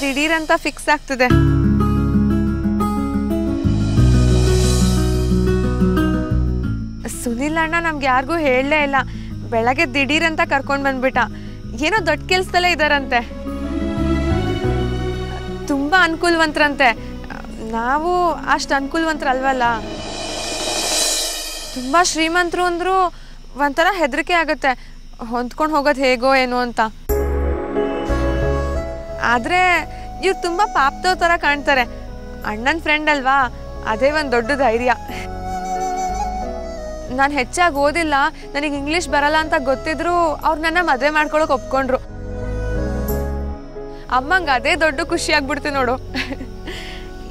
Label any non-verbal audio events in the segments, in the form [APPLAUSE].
ದಿಢೀರ್ ಅಂತ ಫಿಕ್ಸ್ ಆಗ್ತಿದೆ. ಸುನಿಲ್ ಅಣ್ಣ ನಮ್ಗೆ ಯಾರಿಗೂ ಹೇಳಲೇ ಇಲ್ಲ. ಬೆಳಗ್ಗೆ ದಿಢೀರ್ ಅಂತ ಕರ್ಕೊಂಡು ಬಂದ್ಬಿಟ್ಟ. ಏನೋ ದೊಡ್ಡ ಕೆಲ್ಸದಲ್ಲೇ ಇದಾರಂತೆ. ತುಂಬಾ ಅನುಕೂಲವಂತರಂತೆ. ನಾವು ಅಷ್ಟು ಅನುಕೂಲವಂತರಲ್ವಲ್ಲ? ತುಂಬಾ ಶ್ರೀಮಂತರು ಅಂದ್ರು ಒಂಥರ ಹೆದರಿಕೆ ಆಗುತ್ತೆ. ಹೊಂದ್ಕೊಂಡು ಹೋಗೋದು ಹೇಗೋ ಏನೋ ಅಂತ. ಆದ್ರೆ ಇವ್ರು ತುಂಬಾ ಪಾಪ್ತೋ ಥರ ಕಾಣ್ತಾರೆ. ಅಣ್ಣನ ಫ್ರೆಂಡ್ ಅಲ್ವಾ? ಅದೇ ಒಂದು ದೊಡ್ಡ ಧೈರ್ಯ. ನಾನು ಹೆಚ್ಚಾಗಿ ಓದಿಲ್ಲ, ನನಗೆ ಇಂಗ್ಲೀಷ್ ಬರಲ್ಲ ಅಂತ ಗೊತ್ತಿದ್ರು ಅವ್ರು ನನ್ನ ಮದುವೆ ಮಾಡ್ಕೊಳಕ್ ಒಪ್ಕೊಂಡ್ರು. ಅಮ್ಮಂಗೆ ಅದೇ ದೊಡ್ಡ ಖುಷಿ ಆಗ್ಬಿಡ್ತು ನೋಡು.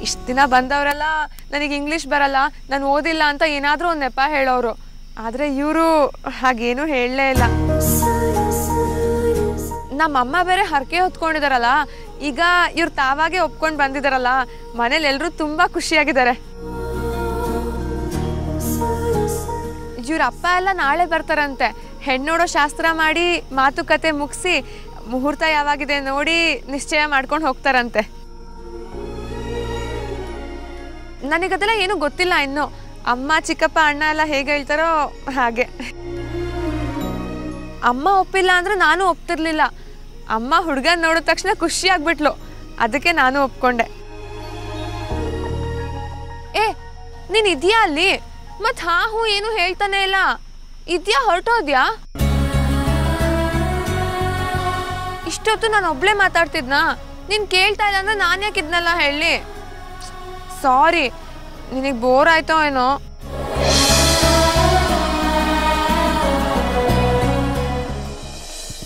ಇಷ್ಟು ದಿನ ಬಂದವರೆಲ್ಲ, ನನಗೆ ಇಂಗ್ಲೀಷ್ ಬರಲ್ಲ, ನಾನು ಓದಿಲ್ಲ ಅಂತ ಏನಾದರೂ ಒಂದು ನೆಪ ಹೇಳೋರು ಆದರೆ ಇವರು ಹಾಗೇನೂ ಹೇಳಲೇ ಇಲ್ಲ. ನಮ್ಮಮ್ಮ ಬೇರೆ ಹರಕೆ ಹೊತ್ಕೊಂಡಿದಾರಲ್ಲ, ಈಗ ಇವ್ರು ತಾವಾಗೆ ಒಪ್ಕೊಂಡು ಬಂದಿದಾರಲ್ಲ, ಮನೇಲಿ ಎಲ್ಲರೂ ತುಂಬಾ ಖುಷಿಯಾಗಿದ್ದಾರೆ. ಇವ್ರ ಅಪ್ಪ ಎಲ್ಲ ನಾಳೆ ಬರ್ತಾರಂತೆ. ಹೆಣ್ಣೋಡೋ ಶಾಸ್ತ್ರ ಮಾಡಿ, ಮಾತುಕತೆ ಮುಗಿಸಿ, ಮುಹೂರ್ತ ಯಾವಾಗಿದೆ ನೋಡಿ ನಿಶ್ಚಯ ಮಾಡ್ಕೊಂಡು ಹೋಗ್ತಾರಂತೆ. ನನಗದೆಲ್ಲ ಏನು ಗೊತ್ತಿಲ್ಲ ಇನ್ನು. ಅಮ್ಮ, ಚಿಕ್ಕಪ್ಪ, ಅಣ್ಣ ಎಲ್ಲ ಹೇಗೆ ಹೇಳ್ತಾರೋ ಹಾಗೆ. ಅಮ್ಮ ಒಪ್ಪಿಲ್ಲ ಅಂದ್ರೆ ನಾನು ಒಪ್ತಿರ್ಲಿಲ್ಲ. ಅಮ್ಮ ಹುಡುಗನ ನೋಡಿದ ತಕ್ಷಣ ಖುಷಿ ಆಗ್ಬಿಟ್ಲು. ಅದಕ್ಕೆ ನಾನು ಒಪ್ಕೊಂಡೆ. ಏ, ನೀನ್ ಇದೆಯಾ ಅಲ್ಲಿ? ಮತ್ ಹಾ, ಹೂ, ಏನು ಹೇಳ್ತಾನೆ ಇಲ್ಲ? ಇದ್ಯಾ ಹೊರಟೋದ್ಯಾ ಇಷ್ಟೊತ್ತು ನಾನು ಒಬ್ಳೆ ಮಾತಾಡ್ತಿದ್ನಾ? ನೀನ್ ಕೇಳ್ತಾ ಇಲ್ಲ ಅಂದ್ರೆ ನಾನು ಯಾಕಿದ್ನಲ್ಲ ಹೇಳಿ? ಸಾರಿ, ನಿನಗೆ ಬೋರ್ ಆಯ್ತೋ ಏನೋ?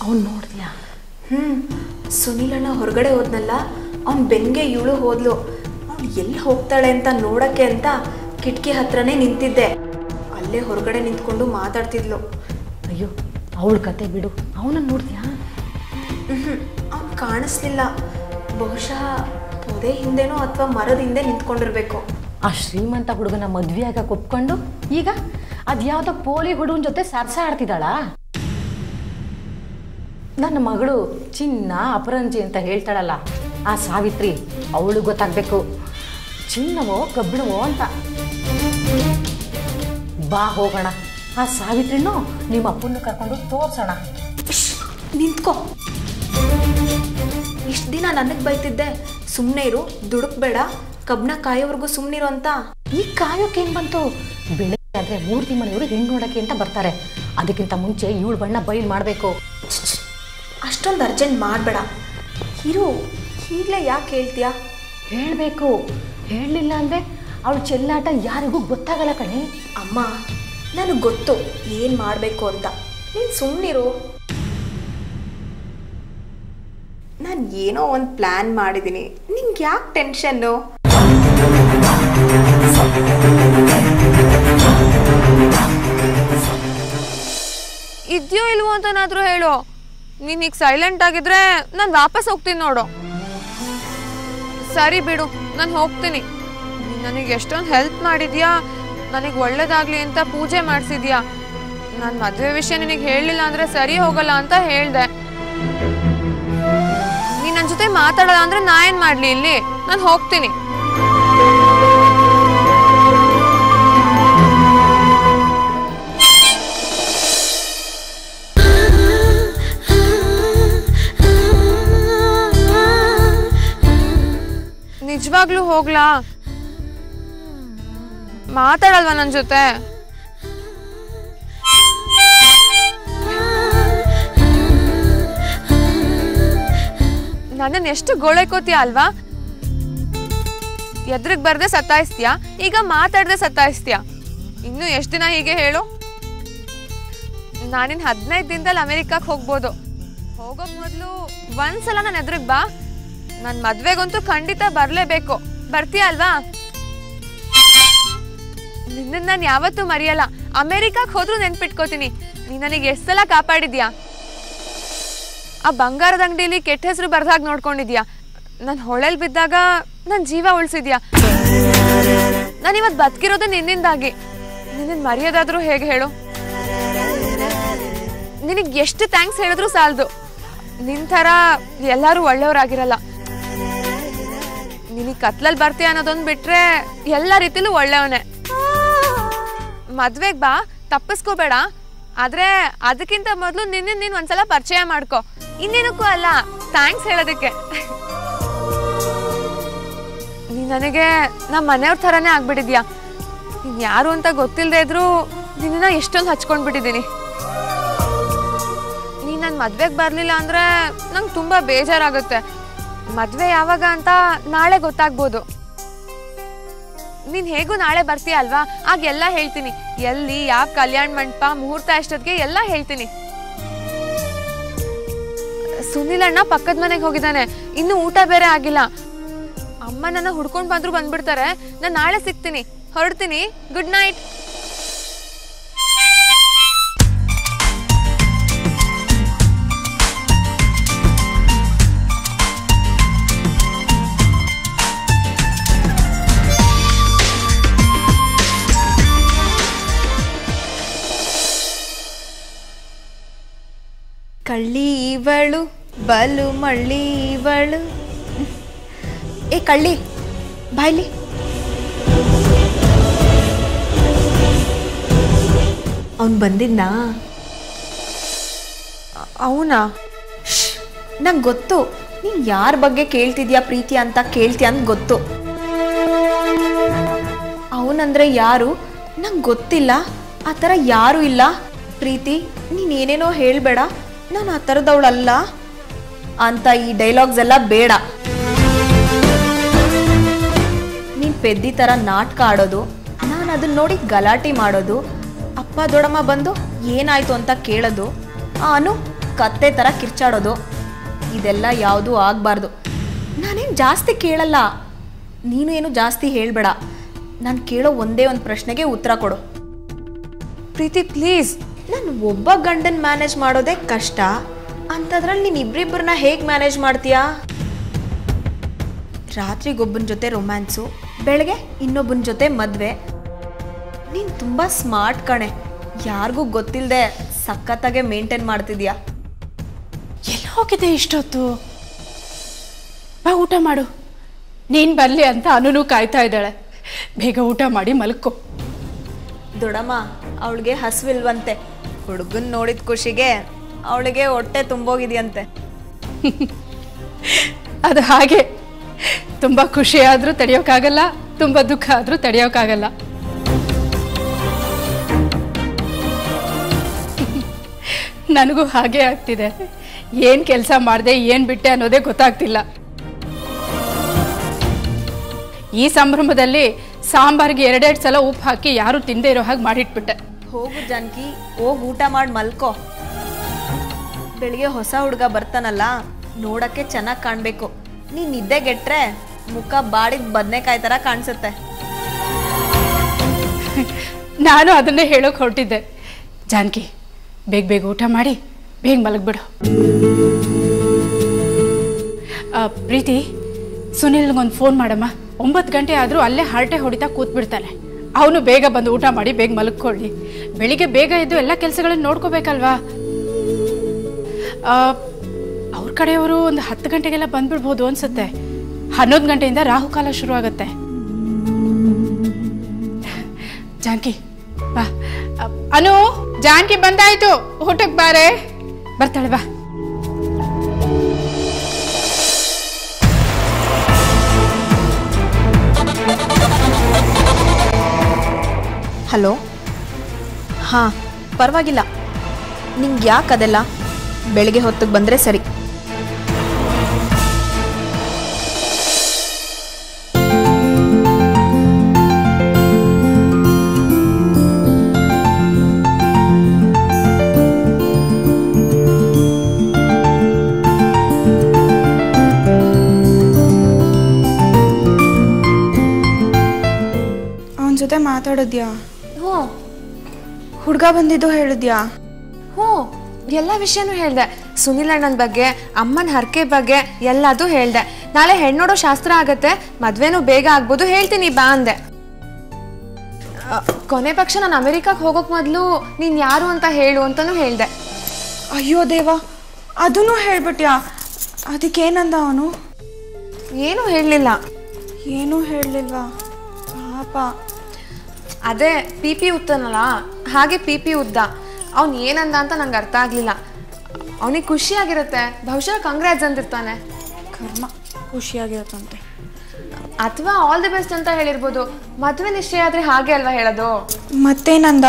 ಅವ್ನು ನೋಡಿದ್ಯಾ ಹ್ಞೂ ಅಣ್ಣ ಹೊರಗಡೆ ಹೋದ್ನಲ್ಲ ಅವ್ನ್ ಬೆನ್ಗೆ ಇವಳು ಹೋದ್ಲು. ಅವ್ನು ಎಲ್ಲಿ ಹೋಗ್ತಾಳೆ ಅಂತ ನೋಡಕ್ಕೆ ಅಂತ ಕಿಟಕಿ ಹತ್ರನೇ ನಿಂತಿದ್ದೆ. ಅಲ್ಲೇ ಹೊರಗಡೆ ನಿಂತ್ಕೊಂಡು ಮಾತಾಡ್ತಿದ್ಲು. ಅಯ್ಯೋ ಅವಳ ಕತೆ ಬಿಡು. ಅವನನ್ನು ನೋಡ್ತೀಯಾ? ಹ್ಞೂ ಅವ್ನು ಕಾಣಿಸ್ಲಿಲ್ಲ. ಬಹುಶಃ ಪೊದೆ ಹಿಂದೆನೋ ಅಥವಾ ಮರದ ಹಿಂದೆ ನಿಂತ್ಕೊಂಡಿರ್ಬೇಕು. ಆ ಶ್ರೀಮಂತ ಹುಡುಗನ ಮದ್ವೆಯಾಗ ಆಗಕ್ಕೆ ಒಪ್ಕೊಂಡು ಈಗ ಅದ್ಯಾವುದೋ ಪೋಲಿ ಹುಡುಗನ ಜೊತೆ ಸರ್ಸ ಆಡ್ತಿದ್ದಾಳ? ನನ್ನ ಮಗಳು ಚಿನ್ನ ಅಪರಂಜಿ ಅಂತ ಹೇಳ್ತಾಳಲ್ಲ ಆ ಸಾವಿತ್ರಿ ಅವಳು ಗೊತ್ತಾಗಬೇಕು. ಚಿನ್ನವೋ ಕಬ್ಬಿಣವೋ ಅಂತ. ಬಾ ಹೋಗೋಣ ಆ ಸಾವಿತ್ರಿನೂ ನಿಮ್ಮ ಅಪ್ಪನ್ನು ಕರ್ಕೊಂಡು ತೋರ್ಸೋಣ. ನಿಂತ್ಕೋ. ಇಷ್ಟು ದಿನ ನನಗೆ ಬೈತಿದ್ದೆ ಸುಮ್ಮನೆ ಇರು ದುಡುಕ್ಬೇಡ ಕಬ್ಬನ ಕಾಯೋವರೆಗೂ ಸುಮ್ಮನಿರು ಅಂತ. ಈ ಕಾಯೋಕೆ ಏನು ಬಂತು? ಬೆಳಗ್ಗೆ ಆದರೆ ಮೂರ್ತಿ ಮನೆಯವರು ಹೆಣ್ಣು ನೋಡೋಕೆ ಅಂತ ಬರ್ತಾರೆ. ಅದಕ್ಕಿಂತ ಮುಂಚೆ ಇವಳು ಬಣ್ಣ ಬಯಲು ಮಾಡಬೇಕು. ಅಷ್ಟೊಂದು ಅರ್ಜೆಂಟ್ ಮಾಡಬೇಡ. ಇರು ಈಗಲೇ ಯಾಕೆ ಹೇಳ್ತೀಯಾ? ಹೇಳಬೇಕು. ಹೇಳಲಿಲ್ಲ ಅಂದರೆ ಅವಳು ಚೆಲ್ಲಾಟ ಯಾರಿಗೂ ಗೊತ್ತಾಗಲ್ಲ ಕಣೆ. ಅಮ್ಮ ನನಗೆ ಗೊತ್ತು ಏನು ಮಾಡಬೇಕು ಅಂತ. ನೀನು ಸುಮ್ಮನಿರು ನಾನು ಏನೋ ಒಂದು ಪ್ಲ್ಯಾನ್ ಮಾಡಿದ್ದೀನಿ ನಿಂಗೆ ಯಾಕೆ ಟೆನ್ಷನ್ನು ಇದೆಯೋ ಇಲ್ವೋ ಅಂತನಾದರೂ ಹೇಳು. ನೀನ್ ಈಗ ಸೈಲೆಂಟ್ ಆಗಿದ್ರೆ ನಾನು ವಾಪಸ್ ಹೋಗ್ತೀನಿ ನೋಡು. ಸರಿ ಬಿಡು, ನಾನು ಹೋಗ್ತೀನಿ. ನೀನ್ ನನಗೆ ಎಷ್ಟೊಂದು ಹೆಲ್ಪ್ ಮಾಡಿದ್ಯಾ? ನನಗೆ ಒಳ್ಳೇದಾಗ್ಲಿ ಅಂತ ಪೂಜೆ ಮಾಡಿಸಿದ್ಯಾ? ನಾನು ಮದುವೆ ವಿಷಯ ನಿನಗೆ ಹೇಳಲಿಲ್ಲ ಅಂದ್ರೆ ಸರಿ ಹೋಗಲ್ಲ ಅಂತ ಹೇಳ್ದೆ. ನೀನ್ ನನ್ನ ಜೊತೆ ಮಾತಾಡಲ್ಲ ಅಂದ್ರೆ ನಾ ಏನ್ ಮಾಡ್ಲಿ ಇಲ್ಲಿ? ನಾನು ಹೋಗ್ತೀನಿ. ನಿಜವಾಗ್ಲೂ ಹೋಗ್ಲಾ? ಮಾತಾಡಲ್ವಾ ನನ್ನ ಜೊತೆ? ನನ್ನನ್ನು ಎಷ್ಟು ಗೋಳೈಕೋತೀಯ ಅಲ್ವಾ? ಎದ್ರಿಗೆ ಬರ್ದೆ ಸತ್ತಾಯಿಸ್ತೀಯಾ ಈಗ ಮಾತಾಡ್ದೆ ಸತ್ತಾಯಿಸ್ತೀಯ ಇನ್ನು ಎಷ್ಟು ದಿನ ಹೀಗೆ ಹೇಳು? ನಾನಿನ್ ಹದಿನೈದು ದಿನದಲ್ಲಿ ಅಮೆರಿಕಕ್ಕೆ ಹೋಗ್ಬೋದು. ಹೋಗೋಕ್ ಮೊದಲು ಒಂದ್ಸಲ ನಾನು ಎದುರಿಗೆ ಬಾ. ನನ್ನ ಮದ್ವೆಗಂತೂ ಖಂಡಿತ ಬರಲೇಬೇಕು. ಬರ್ತೀಯ ಅಲ್ವಾ? ನಿನ್ನ ನಾನು ಯಾವತ್ತೂ ಮರೆಯಲ್ಲ. ಅಮೆರಿಕಕ್ಕೆ ಹೋದ್ರೂ ನೆನ್ಪಿಟ್ಕೋತೀನಿ. ನೀ ನನಗೆ ಎಷ್ಟು ಸಲ ಕಾಪಾಡಿದ್ಯಾ? ಆ ಬಂಗಾರದ ಅಂಗಡಿಲಿ ಕೆಟ್ಟ ಹೆಸರು ಬರ್ದಾಗ ನೋಡ್ಕೊಂಡಿದ್ಯಾ? ನಾನು ಹೊಳೆಲ್ ಬಿದ್ದಾಗ ನನ್ನ ಜೀವ ಉಳಿಸಿದ್ಯಾ? ನಾನು ಇವತ್ತು ಬದುಕಿರೋದು ನಿನ್ನಿಂದಾಗಿ. ನಿನ್ನ ಮರೆಯೋದಾದ್ರೂ ಹೇಗೆ ಹೇಳು? ನಿನಗೆ ಎಷ್ಟು ಥ್ಯಾಂಕ್ಸ್ ಹೇಳಿದ್ರು ಸಾಲದು. ನಿನ್ ಥರ ಎಲ್ಲರೂ ಒಳ್ಳೆಯವರಾಗಿರಲ್ಲ. ನೀ ಕತ್ಲಲ್ಲಿ ಬರ್ತೀಯ ಅನ್ನೋದೊಂದು ಬಿಟ್ರೆ ಎಲ್ಲ ರೀತಿಲೂ ಒಳ್ಳೆಯವನೇ. ಮದ್ವೆಗ್ ಬಾ, ತಪ್ಪಿಸ್ಕೋಬೇಡ. ಆದ್ರೆ ಅದಕ್ಕಿಂತ ಮೊದಲು ನಿನ್ನ ನೀನು ಒಂದ್ಸಲ ಪರಿಚಯ ಮಾಡ್ಕೊ. ಇನ್ನೇನಕ್ಕೂ ಅಲ್ಲ ಥ್ಯಾಂಕ್ಸ್ ಹೇಳೋದಕ್ಕೆ. ನೀ ನನಗೆ ನಮ್ಮ ಮನೆಯವ್ರ ಥರನೇ ಆಗ್ಬಿಟ್ಟಿದ್ಯಾ? ನೀನ್ ಯಾರು ಅಂತ ಗೊತ್ತಿಲ್ಲದೆ ಇದ್ರು ನಿನ್ನ ಎಷ್ಟೊಂದು ಹಚ್ಕೊಂಡ್ಬಿಟ್ಟಿದ್ದೀನಿ. ನೀನು ನನ್ನ ಮದ್ವೆಗೆ ಬರಲಿಲ್ಲ ಅಂದ್ರೆ ನಂಗೆ ತುಂಬ ಬೇಜಾರಾಗುತ್ತೆ. ಮದ್ವೆ ಯಾವಾಗ ಅಂತ ನಾಳೆ ಗೊತ್ತಾಗ್ಬೋದು. ನೀನ್ ಹೇಗೂ ನಾಳೆ ಬರ್ತೀಯ ಅಲ್ವಾ? ಆಗ ಎಲ್ಲ ಹೇಳ್ತೀನಿ. ಎಲ್ಲಿ, ಯಾವ ಕಲ್ಯಾಣ ಮಂಟಪ, ಮುಹೂರ್ತ ಎಷ್ಟೊತ್ತಿಗೆ ಎಲ್ಲ ಹೇಳ್ತೀನಿ. ಸುನಿಲ್ ಅಣ್ಣ ಪಕ್ಕದ ಮನೆಗೆ ಹೋಗಿದ್ದಾನೆ. ಇನ್ನು ಊಟ ಬೇರೆ ಆಗಿಲ್ಲ. ಅಮ್ಮ ನನ್ನ ಹುಡ್ಕೊಂಡ್ ಬಂದ್ರು ಬಂದ್ಬಿಡ್ತಾರೆ. ನಾನು ನಾಳೆ ಸಿಗ್ತೀನಿ. ಹೊರಡ್ತೀನಿ. ಗುಡ್ ನೈಟ್ ಕಳ್ಳಿ ಇವಳು ಬಲು ಮಳ್ಳಿ ಇವಳು ಏ, ಕಳ್ಳಿ ಬಾಯ್ಲಿ ಅವನು ಬಂದಿದ್ನಾ? ಅವನಾ? ನಂಗೆ ಗೊತ್ತು. ನೀನು ಯಾರ ಬಗ್ಗೆ ಕೇಳ್ತಿದ್ಯಾ ಪ್ರೀತಿ ಅಂತ ಕೇಳ್ತೀಯ ಅಂತ ಗೊತ್ತು. ಅವನಂದ್ರೆ ಯಾರು? ನಂಗೆ ಗೊತ್ತಿಲ್ಲ. ಆ ಥರ ಯಾರೂ ಇಲ್ಲ? ಪ್ರೀತಿ ನೀನೇನೇನೋ ಹೇಳಬೇಡ. ನಾನು ಆ ಥರದವಳಲ್ಲ ಅಂತ ಈ ಡೈಲಾಗ್ಸ್ ಎಲ್ಲ ಬೇಡ. ನೀನು ಪೆದ್ದಿ ಥರ ನಾಟಕ ಆಡೋದು, ನಾನು ಅದನ್ನ ನೋಡಿ ಗಲಾಟೆ ಮಾಡೋದು, ಅಪ್ಪ ದೊಡಮ್ಮ ಬಂದು ಏನಾಯ್ತು ಅಂತ ಕೇಳೋದು, ಅನು ಕತ್ತೆ ಥರ ಕಿರ್ಚಾಡೋದು, ಇದೆಲ್ಲ ಯಾವುದೂ ಆಗಬಾರ್ದು. ನಾನೇನು ಜಾಸ್ತಿ ಕೇಳಲ್ಲ. ನೀನು ಏನು ಜಾಸ್ತಿ ಹೇಳಬೇಡ. ನಾನು ಕೇಳೋ ಒಂದೇ ಒಂದು ಪ್ರಶ್ನೆಗೆ ಉತ್ತರ ಕೊಡು. ಪ್ರೀತಿ, ಪ್ಲೀಸ್. ನಾನು ಒಬ್ಬ ಗಂಡನ್ ಮ್ಯಾನೇಜ್ ಮಾಡೋದೇ ಕಷ್ಟ. ಅಂಥದ್ರಲ್ಲಿ ನೀನ್ ಇಬ್ರಿಬ್ರನ್ನ ಹೇಗೆ ಮ್ಯಾನೇಜ್ ಮಾಡ್ತೀಯಾ? ರಾತ್ರಿಗೊಬ್ಬನ ಜೊತೆ ರೊಮ್ಯಾನ್ಸು ಬೆಳಗ್ಗೆ ಇನ್ನೊಬ್ಬನ ಜೊತೆ ಮದುವೆ. ನೀನು ತುಂಬ ಸ್ಮಾರ್ಟ್ ಕಣೆ. ಯಾರಿಗೂ ಗೊತ್ತಿಲ್ಲದೆ ಸಖತ್ತಾಗೆ ಮೇಂಟೈನ್ ಮಾಡ್ತಿದ್ಯಾ? ಎಲ್ಲ ಹೋಗಿದೆ ಇಷ್ಟೊತ್ತು? ಬಾ ಊಟ ಮಾಡು. ನೀನ್ ಬರಲಿ ಅಂತ ಅನುನು ಕಾಯ್ತಾ ಇದ್ದಾಳೆ. ಬೇಗ ಊಟ ಮಾಡಿ ಮಲ್ಕೋ. ದೊಡಮ್ಮ ಅವಳಿಗೆ ಹಸುವಿಲ್ವಂತೆ. ಹುಡುಗನ್ ನೋಡಿದ ಖುಷಿಗೆ ಅವಳಿಗೆ ಹೊಟ್ಟೆ ತುಂಬೋಗಿದೆಯಂತೆ. [LAUGHS] ಅದು ಹಾಗೆ. ತುಂಬಾ ಖುಷಿ ಆದ್ರೂ ತಡೆಯೋಕ್ಕಾಗಲ್ಲ ತುಂಬಾ ದುಃಖ ಆದ್ರೂ ತಡೆಯೋಕ್ಕಾಗಲ್ಲ [LAUGHS] ನನಗೂ ಹಾಗೆ ಆಗ್ತಿದೆ. ಏನು ಕೆಲಸ ಮಾಡಿದೆ, ಏನು ಬಿಟ್ಟೆ ಅನ್ನೋದೇ ಗೊತ್ತಾಗ್ತಿಲ್ಲ. ಈ ಸಂಭ್ರಮದಲ್ಲಿ ಸಾಂಬಾರ್ಗೆ ಎರಡೆರಡು ಸಲ ಉಪ್ಪು ಹಾಕಿ ಯಾರು ತಿಂದೇ ಇರೋ ಹಾಗೆ ಮಾಡಿಟ್ಬಿಟ್ಟೆ. ಹೋಗು ಜಾನಕಿ, ಹೋಗಿ ಊಟ ಮಾಡಿ ಮಲ್ಕೋ. ಬೆಳಿಗ್ಗೆ ಹೊಸ ಹುಡುಗ ಬರ್ತಾನಲ್ಲ, ನೋಡಕ್ಕೆ ಚೆನ್ನಾಗಿ ಕಾಣಬೇಕು. ನೀನು ನಿದ್ದೆಗೆಟ್ರೆ ಮುಖ ಬಾಡಿದ ಬದನೆಕಾಯಿ ಥರ ಕಾಣಿಸುತ್ತೆ. [LAUGHS] ನಾನು ಅದನ್ನೇ ಹೇಳೋಕೆ ಹೊರಟಿದ್ದೆ. ಜಾನಕಿ, ಬೇಗ ಬೇಗ ಊಟ ಮಾಡಿ, ಬೇಗ ಮಲಗ್ಬಿಡು. ಪ್ರೀತಿ, ಸುನಿಲ್ಗೊಂದು ಫೋನ್ ಮಾಡಮ್ಮ. ಒಂಬತ್ತು ಗಂಟೆ ಆದರೂ ಅಲ್ಲೇ ಹರಟೆ ಹೊಡಿತಾ ಕೂತ್ಬಿಡ್ತಾನೆ. ಅವನು ಬೇಗ ಬಂದು ಊಟ ಮಾಡಿ ಬೇಗ ಮಲಗ್ಕೊಳ್ಳಿ. ಬೆಳಿಗ್ಗೆ ಬೇಗ ಎದ್ದು ಎಲ್ಲ ಕೆಲಸಗಳನ್ನ ನೋಡ್ಕೋಬೇಕಲ್ವಾ? ಅವ್ರ ಕಡೆಯವರು ಒಂದು ಹತ್ತು ಗಂಟೆಗೆಲ್ಲ ಬಂದ್ಬಿಡ್ಬೋದು ಅನ್ಸುತ್ತೆ. ಹನ್ನೊಂದು ಗಂಟೆಯಿಂದ ರಾಹುಕಾಲ ಶುರು ಆಗುತ್ತೆ ಜಾನಕಿ, ಬಾ. ಅನು, ಜಾನ್ಕಿ ಬಂದಾಯ್ತು. ಊಟಕ್ಕೆ ಬಾರೆ. ಬರ್ತಾಳೆ, ಬಾ. ಹಲೋ? ಹಾಂ ಪರವಾಗಿಲ್ಲ. ನಿಂಗೆ ಯಾಕೆ ಅದೆಲ್ಲ? ಬೆಳಿಗ್ಗೆ ಹೊತ್ತಿಗೆ ಬಂದರೆ ಸರಿ. ಅವನ ಜೊತೆ ಮಾತಾಡಿದ್ಯಾ? ಹುಡುಗ ಬಂದಿದ್ದು ಹೇಳಿದ್ಯಾ? ಹ್ಞೂ ಎಲ್ಲ ವಿಷಯನೂ ಹೇಳ್ದೆ. ಸುನಿಲ್ ಅಣ್ಣನ ಬಗ್ಗೆ ಅಮ್ಮನ ಹರಕೆ ಬಗ್ಗೆ ಎಲ್ಲದೂ ಹೇಳ್ದೆ. ನಾಳೆ ಹೆಣ್ಣೋಡೋ ಶಾಸ್ತ್ರ ಆಗತ್ತೆ ಮದ್ವೆನೂ ಬೇಗ ಆಗ್ಬೋದು ಹೇಳ್ತೀನಿ ಬಾ ಅಂದೆ. ಕೊನೆ ಪಕ್ಷ ನಾನು ಅಮೆರಿಕಕ್ಕೆ ಹೋಗೋಕ್ ಮೊದಲು ನೀನು ಯಾರು ಅಂತ ಹೇಳು ಅಂತಲೂ ಹೇಳ್ದೆ. ಅಯ್ಯೋ ದೇವ ಅದನ್ನು ಹೇಳ್ಬಿಟ್ಯಾ? ಅದಕ್ಕೇನಂದ ಅವನು? ಏನೂ ಹೇಳಲಿಲ್ಲ. ಏನೂ ಹೇಳಲಿಲ್ವಾ? ಪಾಪ. ಅದೇ ಪಿ ಪಿ ಉತ್ತನಲ್ಲ ಹಾಗೆ ಪಿ ಪಿ ಉದ್ದ. ಅವ್ನು ಏನಂದ ಅಂತ ನಂಗೆ ಅರ್ಥ ಆಗಲಿಲ್ಲ. ಅವನಿಗೆ ಖುಷಿಯಾಗಿರುತ್ತೆ ಬಹುಶಃ ಕಾಂಗ್ರೆಸ್ ಅಂದಿರ್ತಾನೆ. ಕರ್ಮ ಖುಷಿಯಾಗಿರುತ್ತಂತೆ ಅಥವಾ ಆಲ್ ದಿ ಬೆಸ್ಟ್ ಅಂತ ಹೇಳಿರ್ಬೋದು. ಮದುವೆ ನಿಶ್ಚಯ ಆದ್ರೆ ಹಾಗೆ ಅಲ್ವಾ ಹೇಳೋದು? ಮತ್ತೇನಂದ?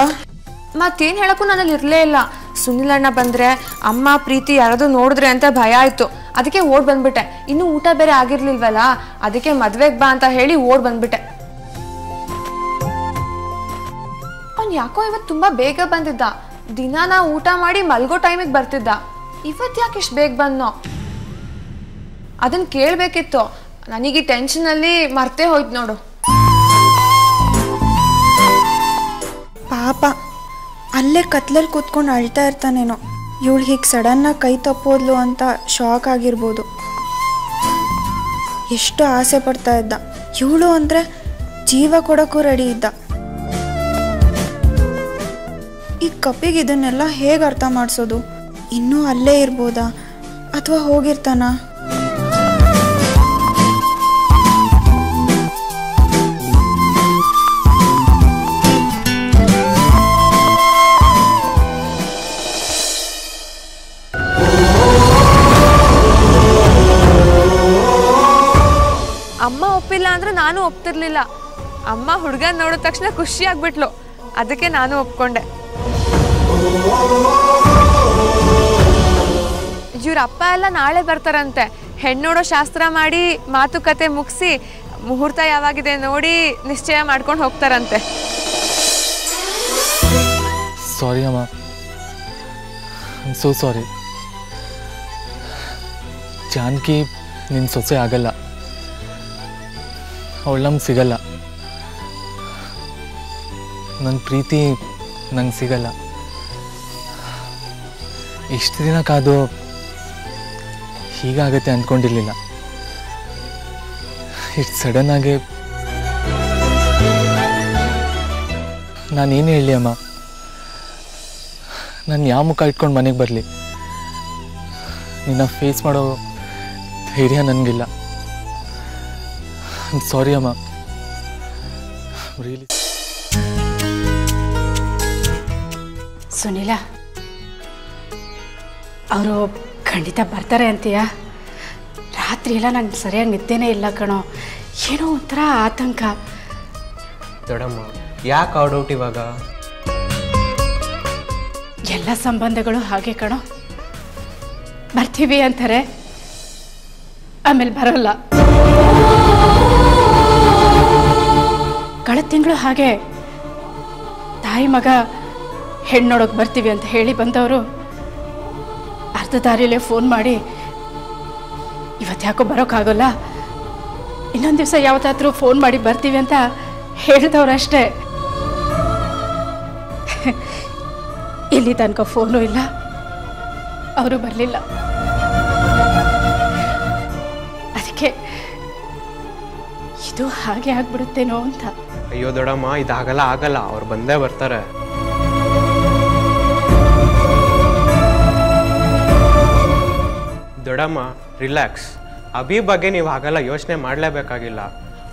ಮತ್ತೇನು ಹೇಳೋಕ್ಕೂ ನನ್ನಲ್ಲಿ ಇರಲೇ ಇಲ್ಲ. ಸುನಿಲ್ ಅಣ್ಣ ಬಂದ್ರೆ ಅಮ್ಮ ಪ್ರೀತಿ ಯಾರಾದರೂ ನೋಡಿದ್ರೆ ಅಂತ ಭಯ ಆಯ್ತು. ಅದಕ್ಕೆ ಓಡ್ ಬಂದ್ಬಿಟ್ಟೆ. ಇನ್ನೂ ಊಟ ಬೇರೆ ಆಗಿರ್ಲಿಲ್ವಲ್ಲ? ಅದಕ್ಕೆ ಮದುವೆಗೆ ಬಾ ಅಂತ ಹೇಳಿ ಓಡ್ ಬಂದ್ಬಿಟ್ಟೆ. ಯಾಕೋ ಇವತ್ತು ತುಂಬಾ ಬೇಗ ಬಂದಿದ್ದ. ದಿನ ನಾ ಊಟ ಮಾಡಿ ಮಲ್ಗೋ ಟೈಮಿಗೆ ಬರ್ತಿದ್ದ. ಇವತ್ತು ಯಾಕೆ ಇಷ್ಟು ಬೇಗ ಬಂದ್ನೋ? ಅದನ್ನ ಕೇಳಬೇಕಿತ್ತು. ನನಗೆ ಟೆನ್ಷನಲ್ಲಿ ಮರ್ತೇ ಹೋಯ್ತು ನೋಡು. ಪಾಪ, ಅಲ್ಲೇ ಕತ್ಲಲ್ಲಿ ಕೂತ್ಕೊಂಡು ಅಳ್ತಾ ಇರ್ತಾನೇನೋ. ಇವಳು ಹೀಗೆ ಸಡನ್ನಾಗಿ ಕೈ ತಪ್ಪೋದ್ಲು ಅಂತ ಶಾಕ್ ಆಗಿರ್ಬೋದು. ಎಷ್ಟು ಆಸೆ ಪಡ್ತಾ ಇದ್ದ. ಇವಳು ಅಂದರೆ ಜೀವ ಕೊಡೋಕ್ಕೂ ರೆಡಿ ಇದ್ದ. ಈ ಕಪಿಗೆ ಇದನ್ನೆಲ್ಲ ಹೇಗೆ ಅರ್ಥ ಮಾಡಿಸೋದು? ಇನ್ನೂ ಅಲ್ಲೇ ಇರ್ಬೋದಾ? ಅಥವಾ ಹೋಗಿರ್ತಾನಾ? ಅಮ್ಮ ಒಪ್ಪಿಲ್ಲ ಅಂದ್ರೆ ನಾನು ಒಪ್ತಿರ್ಲಿಲ್ಲ. ಅಮ್ಮ ಹುಡುಗನ್ ನೋಡಿದ ತಕ್ಷಣ ಖುಷಿ ಆಗ್ಬಿಟ್ಲು. ಅದಕ್ಕೆ ನಾನು ಒಪ್ಕೊಂಡೆ. ಇವ್ರ ಅಪ್ಪ ಎಲ್ಲ ನಾಳೆ ಬರ್ತಾರಂತೆ. ಹೆಣ್ಣೋಡೋ ಶಾಸ್ತ್ರ ಮಾಡಿ ಮಾತುಕತೆ ಮುಗಿಸಿ ಮುಹೂರ್ತ ಯಾವಾಗಿದೆ ನೋಡಿ ನಿಶ್ಚಯ ಮಾಡ್ಕೊಂಡು ಹೋಗ್ತಾರಂತೆ. ಸಾರಿ ಅಮ್ಮ. ಸೋ ಸಾರಿ ಜಾನಕಿ ನಿನ್ನ ಸೊಸೆ ಆಗಲ್ಲ. ಅವಳು ನಮ್ಗೆ ಸಿಗಲ್ಲ. ನನ್ನ ಪ್ರೀತಿ ನಂಗೆ ಸಿಗಲ್ಲ. ಇಷ್ಟು ದಿನ ಕಾದು ಹೀಗಾಗತ್ತೆ ಅಂದ್ಕೊಂಡಿರ್ಲಿಲ್ಲ. ಇಷ್ಟು ಸಡನ್ನಾಗಿ ನಾನೇನು ಹೇಳಿ ಅಮ್ಮ? ನಾನು ಯಾವ ಮುಖ ಇಟ್ಕೊಂಡು ಮನೆಗೆ ಬರಲಿ? ನಿನ್ನ ಫೇಸ್ ಮಾಡೋ ಧೈರ್ಯ ನನಗಿಲ್ಲ. ಸಾರಿ ಅಮ್ಮ. ಸುನಿಲಾ. ಅವರು ಖಂಡಿತ ಬರ್ತಾರೆ ಅಂತೀಯ? ರಾತ್ರಿ ಎಲ್ಲ ನಂಗೆ ಸರಿಯಾಗಿ ನಿದ್ದೆನೇ ಇಲ್ಲ ಕಣೋ. ಏನೋ ಒಂಥರ ಆತಂಕ. ದೊಡಮ್ಮ ಯಾಕೆ ಔಟ್ ಇವಾಗ? ಎಲ್ಲ ಸಂಬಂಧಗಳು ಹಾಗೆ ಕಣೋ. ಬರ್ತೀವಿ ಅಂತಾರೆ. ಆಮೇಲೆ ಬರೋಲ್ಲ. ಕಳೆದ ತಿಂಗಳು ಹಾಗೆ ತಾಯಿ ಮಗ ಹೆಣ್ಣೊಳಗೆ ಬರ್ತೀವಿ ಅಂತ ಹೇಳಿ ಬಂದವರು. ಅರ್ಧ ದಾರಿಲೇ ಫೋನ್ ಮಾಡಿ ಇವತ್ತು ಯಾಕೋ ಬರೋಕ್ಕಾಗಲ್ಲ? ಇನ್ನೊಂದು ದಿವಸ ಯಾವತ್ತಾದ್ರೂ ಫೋನ್ ಮಾಡಿ ಬರ್ತೀವಿ ಅಂತ ಹೇಳಿದವ್ರಷ್ಟೇ ಇಲ್ಲಿ ತನಕ ಫೋನು ಇಲ್ಲ. ಅವರು ಬರಲಿಲ್ಲ. ಅದಕ್ಕೆ ಇದು ಹಾಗೆ ಆಗ್ಬಿಡುತ್ತೇನೋ ಅಂತ. ಅಯ್ಯೋ ದೊಡಮ್ಮ ಇದಾಗಲ್ಲ, ಆಗಲ್ಲ. ಅವ್ರು ಬಂದೇ ಬರ್ತಾರೆ. ದೊಡ್ಡಮ್ಮ ರಿಲ್ಯಾಕ್ಸ್. ಅಭಿ ಬಗ್ಗೆ ನೀವು ಹಾಗೆಲ್ಲ ಯೋಚನೆ ಮಾಡಲೇಬೇಕಾಗಿಲ್ಲ.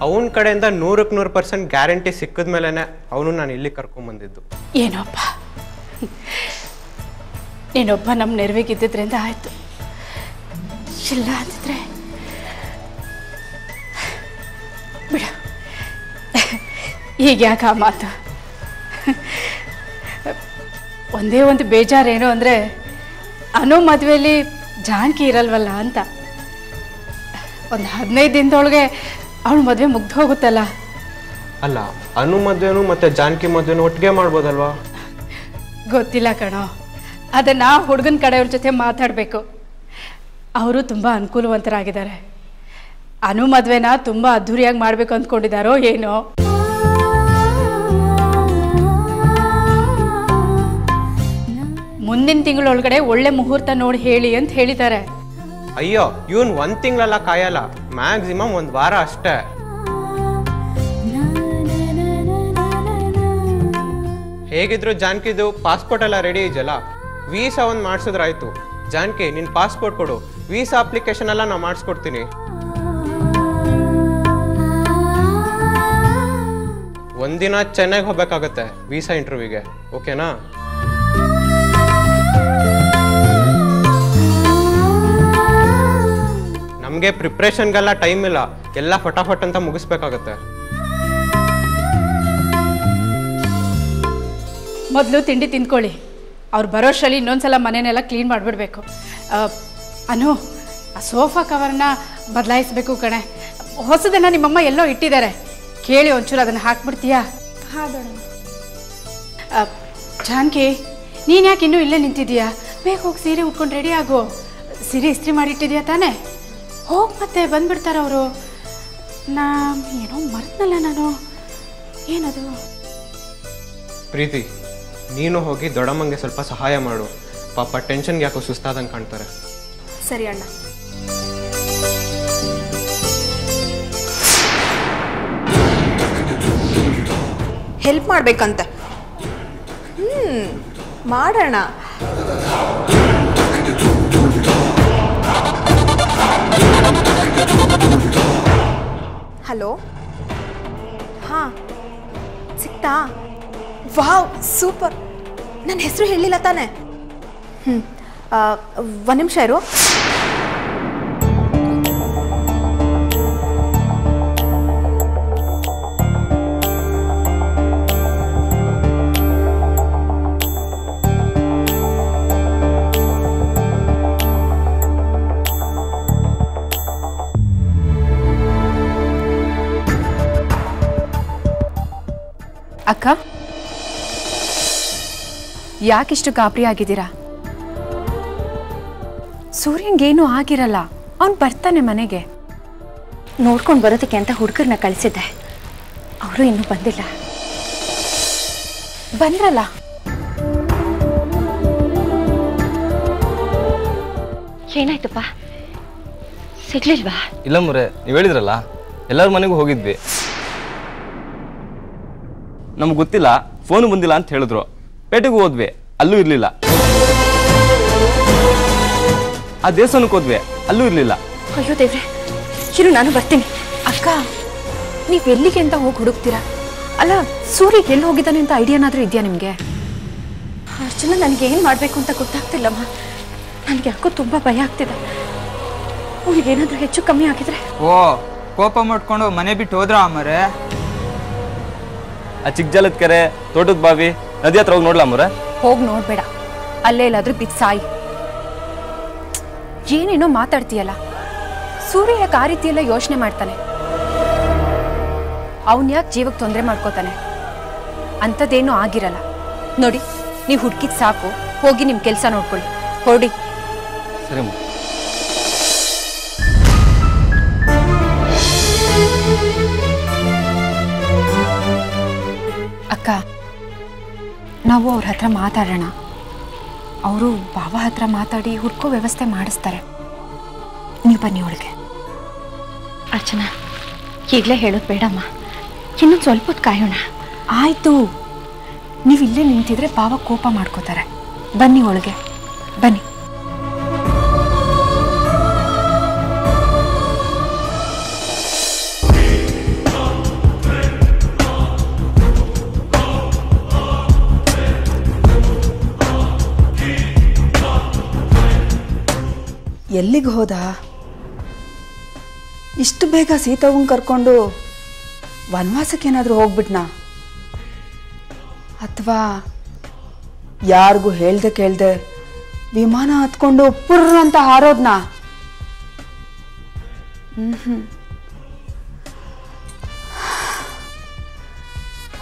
ಅವನ ಕಡೆಯಿಂದ ನೂರಕ್ಕೆ ನೂರು ಪರ್ಸೆಂಟ್ ಗ್ಯಾರಂಟಿ ಸಿಕ್ಕಿದ ಮೇಲೇ ಅವನು ನಾನು ಇಲ್ಲಿ ಕರ್ಕೊಂಬಂದಿದ್ದು ಏನೋಪ್ಪ? ನೀನೊಬ್ಬ ನಮ್ಮ ನೆರವಿಗಿದ್ದಿದ್ರಿಂದ ಆಯಿತು. ಇಲ್ಲ ಅಂತಿದ್ರೆ ಬಿಡ. ಈಗ ಯಾಕೆ ಆ ಮಾತು? ಒಂದೇ ಒಂದು ಬೇಜಾರೇನು ಅಂದರೆ ಅನು ಮದುವೆಯಲ್ಲಿ ಜಾನಕಿ ಇರಲ್ವಲ್ಲ ಅಂತ. ಒಂದು ಹದಿನೈದು ದಿನದೊಳಗೆ ಅವಳು ಮದುವೆ ಮುಗ್ದು ಹೋಗುತ್ತಲ್ಲ? ಅಲ್ಲ ಅನು ಮದುವೆನೂ ಮತ್ತೆ ಜಾನಕಿ ಮದ್ವೆನೂ ಒಟ್ಟಿಗೆ ಮಾಡ್ಬೋದಲ್ವಾ? ಗೊತ್ತಿಲ್ಲ ಕಣೋ. ಅದನ್ನು ಹುಡುಗನ ಕಡೆಯವ್ರ ಜೊತೆ ಮಾತಾಡಬೇಕು. ಅವರು ತುಂಬ ಅನುಕೂಲವಂತರಾಗಿದ್ದಾರೆ. ಅನು ಮದುವೆನ ತುಂಬ ಅದ್ಧೂರಿಯಾಗಿ ಮಾಡಬೇಕು ಅಂದ್ಕೊಂಡಿದ್ದಾರೋ ಏನೋ. ಮುಂದಿನ ತಿಂಗಳೊಳಗಡೆ ಒಳ್ಳೆ ಮುಹೂರ್ತ ನೋಡಿ ಹೇಳಿ ಅಂತ ಹೇಳಿದ್ದಾರೆ. ಅಯ್ಯೋ, ಇವನ್ ಒಂದ್ ತಿಂಗಳೆಲ್ಲ ಕಾಯಲ್ಲ ಮ್ಯಾಕ್ಸಿಮಮ್ ಒಂದ್ ವಾರ ಅಷ್ಟೇ. ಹೇಗಿದ್ರು ಜಾನ್ಕಿದು ಪಾಸ್ಪೋರ್ಟ್ ಎಲ್ಲ ರೆಡಿ ಇದೆಯಲ್ಲ? ವೀಸಾ ಒಂದು ಮಾಡಿಸಿದ್ರಾಯ್ತು. ಜಾನ್ಕಿ, ನಿನ್ ಪಾಸ್ಪೋರ್ಟ್ ಕೊಡು. ವೀಸಾ ಅಪ್ಲಿಕೇಶನ್ ಎಲ್ಲ ನಾ ಮಾಡಿಸ್ಕೊಡ್ತೀನಿ. ಒಂದಿನ ಚೆನ್ನಾಗಿ ಹೋಗ್ಬೇಕಾಗತ್ತೆ ವೀಸಾ ಇಂಟರ್ವ್ಯೂಗೆ ಓಕೆನಾ ನಮಗೆ ಪ್ರಿಪ್ರೇಷನ್ಗೆಲ್ಲ ಟೈಮ್ ಇಲ್ಲ. ಎಲ್ಲ ಫಟಾಫಟ್ ಅಂತ ಮುಗಿಸ್ಬೇಕಾಗತ್ತೆ. ಮೊದಲು ತಿಂಡಿ ತಿಂದ್ಕೊಳ್ಳಿ. ಅವ್ರು ಬರೋಷ್ಟರಲ್ಲಿ ಇನ್ನೊಂದ್ಸಲ ಮನೆನೆಲ್ಲ ಕ್ಲೀನ್ ಮಾಡಿಬಿಡ್ಬೇಕು. ಅನು ಆ ಸೋಫಾ ಕವರ್ನ ಬದಲಾಯಿಸ್ಬೇಕು ಕಣೆ. ಹೊಸದನ್ನು ನಿಮ್ಮಮ್ಮ ಎಲ್ಲೋ ಇಟ್ಟಿದ್ದಾರೆ. ಕೇಳಿ ಒಂಚೂರು ಅದನ್ನು ಹಾಕ್ಬಿಡ್ತೀಯಾ? ಹಾಂ ಜಾನ್ಕಿ ಆ, ಜಾನಕಿ ನೀನು ಯಾಕೆ ಇನ್ನೂ ಇಲ್ಲೇ ನಿಂತಿದ್ದೀಯಾ? ಬೇಗ ಹೋಗಿ ಸೀರೆ ಉಟ್ಕೊಂಡು ರೆಡಿ ಆಗು. ಸೀರೆ ಇಸ್ತ್ರಿ ಮಾಡಿಟ್ಟಿದ್ಯಾ ತಾನೇ? ಹೋಗಿ ಮತ್ತೆ ಬಂದ್ಬಿಡ್ತಾರೆ ಅವರು. ನಾ ಏನೋ ಮರ್ತನಲ್ಲ ನಾನು. ಏನದು? ಪ್ರೀತಿ ನೀನು ಹೋಗಿ ದೊಡ್ಡಮ್ಮಂಗೆ ಸ್ವಲ್ಪ ಸಹಾಯ ಮಾಡು. ಪಾಪ ಟೆನ್ಷನ್ಗೆ ಯಾಕೋ ಸುಸ್ತಾದಂಗೆ ಕಾಣ್ತಾರೆ. ಸರಿ ಅಣ್ಣ. ಹೆಲ್ಪ್ ಮಾಡ್ಬೇಕಂತ. ಹ್ಮ್. ಮಾಡೋಣ. ಹಲೋ? ಹಾಂ. ಸಿಕ್ತಾ? Wow super. ನನ್ನ ಹೆಸರು ಹೇಳಿಲ್ಲ ತಾನೆ. ಹ್ಞೂ ಒಂದು ನಿಮಿಷ ಇರು. ಅಕ್ಕ? ಯಾಕಿಷ್ಟು ಗಾಬರಿ ಆಗಿದ್ದೀರಾ ಸೂರ್ಯಂಗೇನೂ ಆಗಿರಲ್ಲ, ಅವನು ಬರ್ತಾನೆ ಮನೆಗೆ. ನೋಡ್ಕೊಂಡು ಬರೋದಕ್ಕೆ ಅಂತ ಹುಡುಗರನ್ನ ಕಳಿಸಿದ್ದೆ. ಅವರು ಇನ್ನೂ ಬಂದಿಲ್ಲ. ಬಂದ್ರಲ್ಲ? ಏನಾಯ್ತಪ್ಪ? ಸಿಗ್ಲಿಲ್ವಾ? ಇಲ್ಲ ಮುರೆ, ನೀವು ಹೇಳಿದ್ರಲ್ಲ, ಎಲ್ಲರ ಮನೆಗೂ ಹೋಗಿದ್ವಿ. ನಮ್ಗೆ ಗೊತ್ತಿಲ್ಲ ಫೋನು ಬಂದಿಲ್ಲ ಅಂತ ಹೇಳಿದ್ರು. ಪೇಟೆಗೆ ಹೋದ್ವಿ ಅಲ್ಲೂ ಇರಲಿಲ್ಲ. ಆ ದೇವಸ್ಥಾನಕ್ಕೆ ಹೋದ್ವಿ ಅಲ್ಲೂ ಇರಲಿಲ್ಲ. ಅಯ್ಯೋ ದೇವ್ರೆ ಇರು ನಾನು ಬರ್ತೀನಿ. ಅಕ್ಕ ನೀವು ಎಲ್ಲಿಗೆ ಅಂತ ಹೋಗಿ ಹುಡುಕ್ತೀರಾ? ಅಲ್ಲ ಸೂರ್ಯ ಎಲ್ಲಿ ಹೋಗಿದ್ದಾನೆ ಅಂತ ಐಡಿಯಾನಾದ್ರೂ ಇದೆಯಾ ನಿಮಗೆ? ಅರ್ಜುನ ನನಗೆ ಏನು ಮಾಡಬೇಕು ಅಂತ ಗೊತ್ತಾಗ್ತಿಲ್ಲಮ್ಮ. ನನಗೆ ಯಾಕೋ ತುಂಬ ಭಯ ಆಗ್ತಿದೆ. ಅವನಿಗೇನಾದ್ರೂ ಹೆಚ್ಚು ಕಮ್ಮಿ ಆಗಿದ್ರೆ? ಓ ಕೋಪ ಮಾಡ್ಕೊಂಡು ಮನೆ ಬಿಟ್ಟು ಹೋದ್ರ ಅಮ್ಮರೆ? ಆ ಚಿಕ್ಕಜಲದ ಕೆರೆ ತೋಟದ ಬಾವಿ ನದಿ ಹತ್ರ ಹೋಗಿ ನೋಡ್ಲಾ ಹೋಗ್ ಹೋಗಿ ನೋಡ್ಬೇಡ. ಅಲ್ಲೇ ಇಲ್ಲಾದ್ರೂ ಬಿದ್ದು ಸಾಯಿ. ಏನೇನೋ ಮಾತಾಡ್ತೀಯಲ್ಲ. ಸೂರ್ಯ ಯಾಕೆ ಆ ರೀತಿಯೆಲ್ಲ ಎಲ್ಲ ಯೋಚನೆ ಮಾಡ್ತಾನೆ? ಅವನ್ ಯಾಕೆ ಜೀವಕ್ಕೆ ತೊಂದರೆ ಮಾಡ್ಕೋತಾನೆ? ಅಂಥದ್ದೇನೂ ಆಗಿರಲ್ಲ. ನೋಡಿ ನೀವು ಹುಡುಕಿದ್ ಸಾಕು ಹೋಗಿ ನಿಮ್ಮ ಕೆಲಸ ನೋಡ್ಕೊಳ್ಳಿ. ಹೊರಡಿ. ಸರಿ ನಾವು ಅವ್ರ ಹತ್ರ ಮಾತಾಡೋಣ. ಅವರು ಬಾಬಾ ಹತ್ರ ಮಾತಾಡಿ ಹುಡ್ಕೋ ವ್ಯವಸ್ಥೆ ಮಾಡಿಸ್ತಾರೆ. ನೀವು ಬನ್ನಿ ಅವಳಿಗೆ. ಅರ್ಚನಾ ಈಗಲೇ ಹೇಳೋದು ಬೇಡಮ್ಮ. ಇನ್ನೊಂದು ಸ್ವಲ್ಪ ಹೊತ್ತು ಕಾಯೋಣ. ಆಯಿತು. ನೀವು ಇಲ್ಲೇ ನಿಂತಿದ್ರೆ ಬಾವ ಕೋಪ ಮಾಡ್ಕೋತಾರೆ. ಬನ್ನಿ ಒಳಗೆ ಬನ್ನಿ. ಎಲ್ಲಿಗೆ ಹೋದ? ಇಷ್ಟು ಬೇಗ ಸೀತವ್ವನ್ ಕರ್ಕೊಂಡು ವನವಾಸಕ್ಕೇನಾದರೂ ಹೋಗ್ಬಿಟ್ನಾ? ಅಥವಾ ಯಾರಿಗೂ ಹೇಳ್ದೆ ಕೇಳ್ದೆ ವಿಮಾನ ಹತ್ಕೊಂಡು ಪುರ್ರ ಅಂತ ಹಾರೋದ್ನಾ? ಹ್ಮ್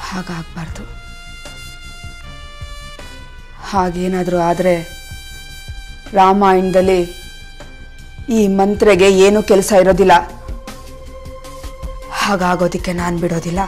ಹಾಗಾಗಬಾರ್ದು. ಹಾಗೇನಾದರೂ ಆದರೆ ರಾಮಾಯಣದಲ್ಲಿ ಈ ಮಂತ್ರೆಗೆ ಏನೂ ಕೆಲಸ ಇರೋದಿಲ್ಲ. ಹಾಗಾಗೋದಕ್ಕೆ ನಾನು ಬಿಡೋದಿಲ್ಲ.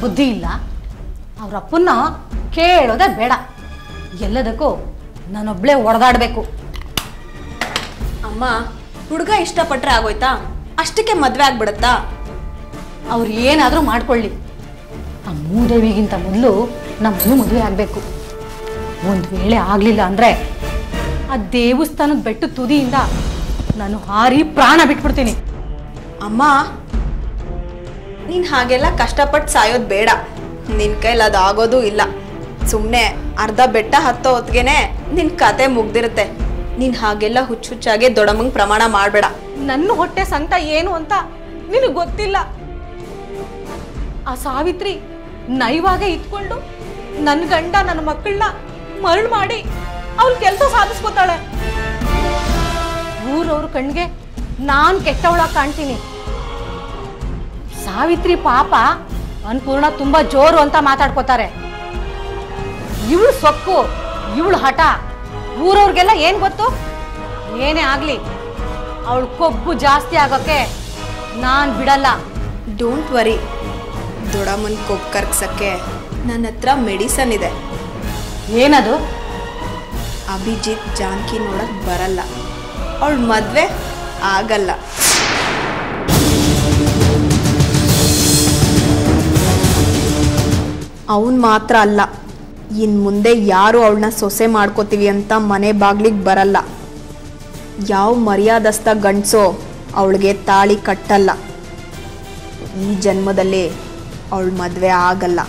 ಬುದ್ಧಿ ಇಲ್ಲ. ಅವ್ರ ಅವ್ರ ಅಪ್ಪನ್ನ ಕೇಳೋದೇ ಬೇಡ. ಎಲ್ಲದಕ್ಕೂ ನಾನೊಬ್ಳೆ ಒಡೆದಾಡಬೇಕು. ಅಮ್ಮ ಹುಡುಗ ಇಷ್ಟಪಟ್ರೆ ಆಗೋಯ್ತಾ? ಅಷ್ಟಕ್ಕೆ ಮದ್ವೆ ಆಗ್ಬಿಡತ್ತಾ? ಅವ್ರು ಏನಾದರೂ ಮಾಡ್ಕೊಳ್ಳಿ. ಆ ಮೂದೇವಿಗಿಂತ ಮೊದಲು ನಮ್ಮನ್ನು ಮದುವೆ ಆಗಬೇಕು. ಒಂದು ವೇಳೆ ಆಗಲಿಲ್ಲ ಅಂದರೆ ಆ ದೇವಸ್ಥಾನದ ಬೆಟ್ಟು ತುದಿಯಿಂದ ನಾನು ಹಾರಿ ಪ್ರಾಣ ಬಿಟ್ಬಿಡ್ತೀನಿ. ಅಮ್ಮ ನೀನ್ ಹಾಗೆಲ್ಲ ಕಷ್ಟಪಟ್ಟು ಸಾಯೋದು ಬೇಡ. ನಿನ್ ಕೈಲಿ ಅದು ಆಗೋದು ಇಲ್ಲ. ಸುಮ್ಮನೆ ಅರ್ಧ ಬೆಟ್ಟ ಹತ್ತೋ ಹೊತ್ಗೆನೆ ನಿನ್ ಕತೆ ಮುಗ್ದಿರುತ್ತೆ. ನೀನ್ ಹಾಗೆಲ್ಲ ಹುಚ್ಚು ಹುಚ್ಚಾಗೆ ದೊಡಮಂಗ್ ಪ್ರಮಾಣ ಮಾಡಬೇಡ. ನನ್ನ ಹೊಟ್ಟೆ ಸಂಕಟ ಏನು ಅಂತ ನಿನಗೆ ಗೊತ್ತಿಲ್ಲ. ಆ ಸಾವಿತ್ರಿ ನೈವಾಗೆ ಇತ್ಕೊಂಡು ನನ್ನ ಗಂಡ ನನ್ನ ಮಕ್ಕಳನ್ನ ಮರಳು ಮಾಡಿ ಅವ್ಳ ಕೆಲಸ ಸಾಧಿಸ್ಕೋತಾಳೆ. ಊರವ್ರ ಕಣ್ಗೆ ನಾನು ಕೆಟ್ಟವಳ ಕಾಣ್ತೀನಿ. ಸಾವಿತ್ರಿ ಪಾಪ ಅನ್ಪೂರ್ಣ ತುಂಬಾ ಜೋರು ಅಂತ ಮಾತಾಡ್ಕೋತಾರೆ. ಇವಳು ಸೊಕ್ಕು ಇವಳು ಹಠ. ಊರವ್ರಿಗೆಲ್ಲ ಏನ್ ಗೊತ್ತು? ಏನೇ ಆಗ್ಲಿ ಅವಳು ಕೊಬ್ಬು ಜಾಸ್ತಿ ಆಗೋಕೆ ನಾನ್ ಬಿಡಲ್ಲ. ಡೋಂಟ್ ವರಿ ದೊಡಮ್ಮನ್ ಕೊಬ್ಬು ಕರ್ಗ್ಸಕ್ಕೆ ನನ್ನ ಹತ್ರ ಮೆಡಿಸನ್ ಇದೆ. ಏನದು? ಅಭಿಜಿತ್ ಜಾನ್ಕಿ ನೋಡಕ್ ಬರಲ್ಲ. ಅವಳು ಮದ್ವೆ ಆಗಲ್ಲ. ಅವನ್ ಮಾತ್ರ ಅಲ್ಲ. ಇನ್ ಮುಂದೆ ಯಾರು ಅವಳನ್ನ ಸೊಸೆ ಮಾಡ್ಕೋತೀವಿ ಅಂತ ಮನೆ ಬಾಗ್ಲಿಗೆ ಬರಲ್ಲ. ಯಾವ ಮರ್ಯಾದಸ್ತ ಗಂಡ್ಸೋ ಅವಳಿಗೆ ತಾಳಿ ಕಟ್ಟಲ್ಲ. ಈ ಜನ್ಮದಲ್ಲೇ ಅವಳ ಮದುವೆ ಆಗಲ್ಲ.